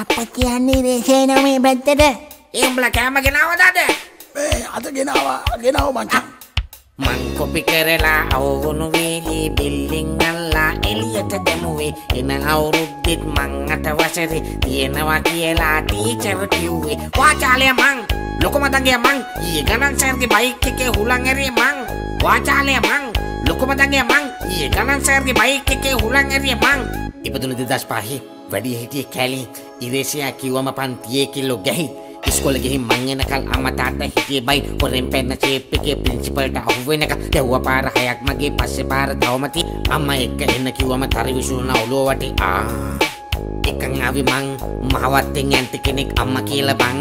අප කියන්නේ රේෂය නොමේ පැත්තට. ඒම්බල කෑම ගෙනාවදද මේ අත ගෙනවා ගෙනාව මචන් මං කොපි කරලා අවුුණු වේලී බිල්ලිං අල්ලා එලියට දැමුවේ. එන අවුරුද්දෙත් මං අට වසරේ තියෙනවා කියලා ටීචර් කිව්වේ. වාචාලය මං ලොකමතගේ මං ඊ ගණන් සෑර්ගේ බයික් එකේ හුලං ඇරේ මං. වාචාලය මං ලොකමතගේ මං. ඊ ගණන් සෑර්ගේ බයික් එකේ හුලං ඇරිය මං. ඉපදුන දෙදස් පහහි වැඩිය හිටිය කැලි. ඉරේසියා කිව්වම පන්තියේ කිල්ලො ගැහි. ඉස්කොල ගිහින් මං එනකල් අම්මා තාත්තා හිටියේ බයි. හොරෙන් පැන්න චේප් එකේ ප්‍රින්සිපල්ට අහු වෙනක දැව්ව පාර හයක් මගේ පස්සේ පාර දවමති. අම්මා එක්ක එන්න කිව්වම තරි විසුණා ඔළුව වටේ. ආ. එකන් ආවි මං මහවත්තෙන් ඇන්ති කෙනෙක් අම්මා කියලා බං.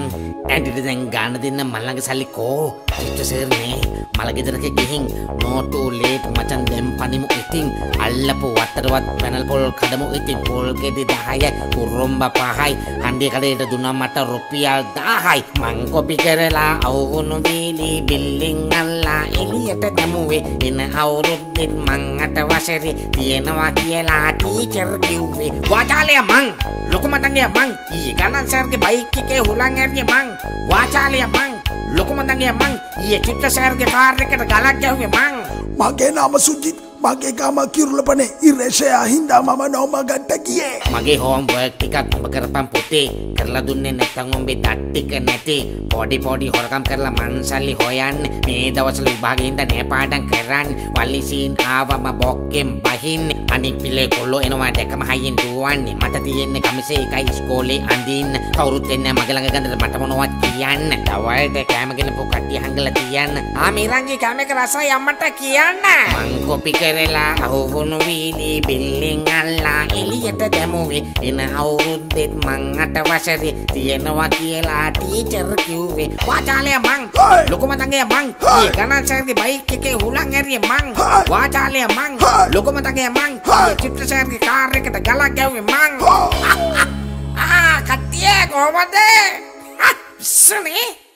ඇන්ටිට දැන් ගාන දෙන්න මල්ලඟ සල්ලි කෝ චිත්ත සර්නේ මල ගෙදරක ගිහින් නෝටෝ ලේට් මචන් දැම් පනිමු ඉතින්. අල්ලපු වත්තරවත් පැනල් පොල් කඩමු ඉතින්. පොල් ගෙඩි 10යි කුරුම්බ පහයි. හන්දිය කඩේට දුන්නා මට රුපියල් 10යි මං කොපි කරලා අවුණු වීලි බිල්ලින් අල්ලා එළියට දැමුවේ. එන අවුරුද්දෙත් මං අට වසරේ තියෙනවා කියලා ටීචර් කිව්වේ. වාචාලය මං ලොකු මතංගය මං ඊ ගණන් සර්ගේ බයික් එකේ හුලං ඇරිය මං වාචාලය මං ලොකු මතංගය මං ඊ චිත්ත සර්ගේ කාර් එකට ගලක් ගැහුවේ මං මගේ නම සුජිත් මගේ ගම කිරුලපනේ ඉරේෂයා හින්දා මම නොමගට ගියේ. මගේ හෝම් වර්ක් ටිකක් උඹ කරපන් පුතේ. කරලා දුන්නේ නැත්නම් උඹේ දත් ටික නැති. පොඩි පොඩි හොරකම් කරලා මන්සල්ලි හොයන්නේ. මේ දවස්වල විභාගෙ හින්දා නෑ පාඩම් කරන්නේ. වලිසීන් ආවම බොක්කෙන් බහින්නේ. අනික් පිළේ කොල්ලෝ එනවා දැකම හයියෙන් දුවන්නේ. මට තියෙන්නේ කමිසේ එකයි ඉස්කෝලේ අඳින්න. කවුරුත් එන්නේ මගේ ළඟ ගඳට මට මොනවත් කියන්න. දවල්ට කෑම ගෙනපු කට්ටිය හංගලා තියන්න. ආ මිරංගි කෑම එක රසයි අම්මට කියන්න. මං කොපි කරලා අහුවුණු වීලි බිල්ලින් අල්ලා එළියට දැමුවේ එන අවුරුද්දෙත් මං අට වසරේ තියෙනවා කියලා ටීචර් කිව්වේ වාචාලය මං හයි! ලොකු මතංගය මං හයි! ඊ ගණන් සෑර්ගේ බයික් එකේ හුලං ඇරිය මං! වාචාලය මං හයි! ලොකු මතංගය මං හයි! ඊ චිත්‍ර සෑර්ගේ කාර් එකට ගලක් ගැව්වේ මං කට්ටිය කොහමද? ඉස්සනේ